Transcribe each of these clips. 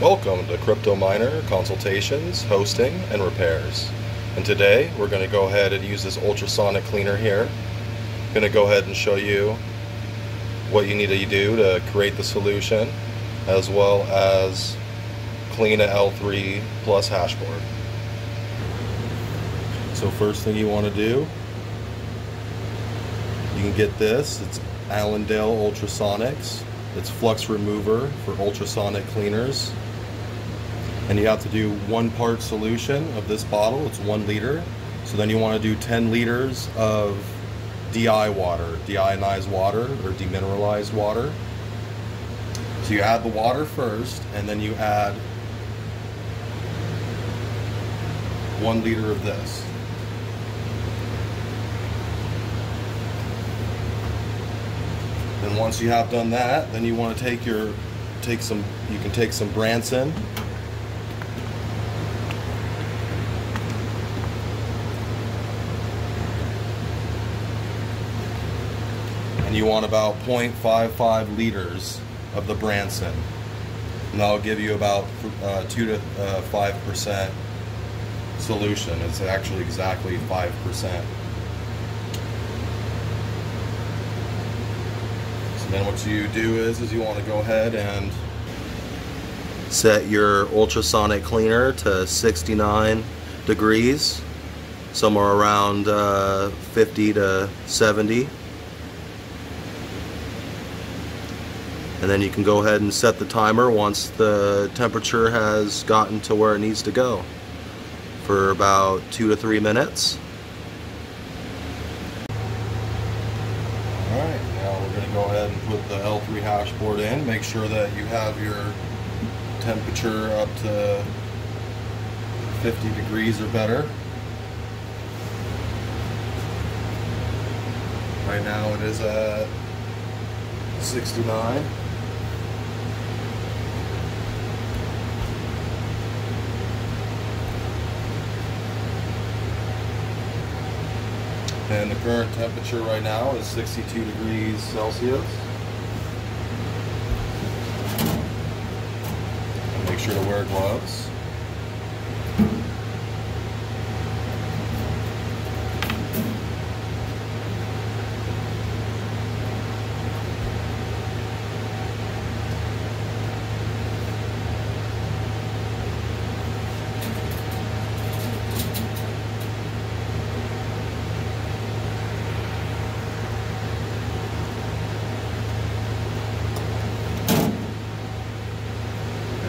Welcome to Crypto Miner Consultations, Hosting, and Repairs. And today we're going to go ahead and use this ultrasonic cleaner here. I'm going to go ahead and show you what you need to do to create the solution as well as clean a L3 plus hashboard. So first thing you want to do, you can get this. It's Allendale Ultrasonics. It's flux remover for ultrasonic cleaners. And you have to do one part solution of this bottle. It's one liter. So then you want to do 10 liters of DI water, deionized water or demineralized water. So you add the water first and then you add one liter of this. Then once you have done that, then you want to take your take some you can take some Branson and you want about 0.55 liters of the Branson. And that'll give you about uh, 2 to uh, 5% solution. It's actually exactly 5%. So then what you do is is you want to go ahead and set your ultrasonic cleaner to 69 degrees somewhere around uh, 50 to 70 and then you can go ahead and set the timer once the temperature has gotten to where it needs to go for about two to three minutes Alright, now we're going to go ahead and put the L3 hash board in. Make sure that you have your temperature up to 50 degrees or better. Right now it is at 69. And the current temperature right now is 62 degrees Celsius. And make sure to wear gloves.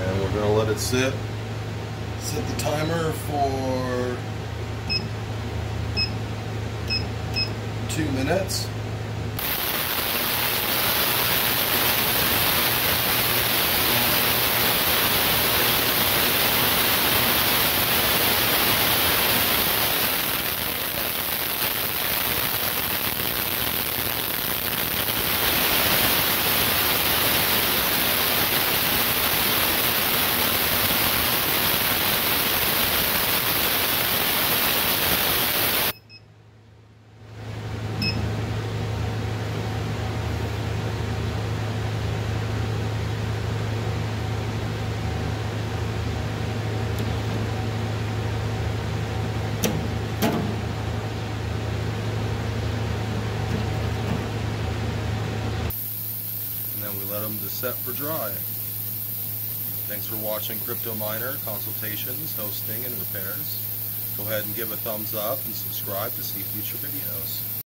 And we're gonna let it sit. Set the timer for two minutes. Let them to set for dry. Thanks for watching Crypto Miner consultations, hosting, and repairs. Go ahead and give a thumbs up and subscribe to see future videos.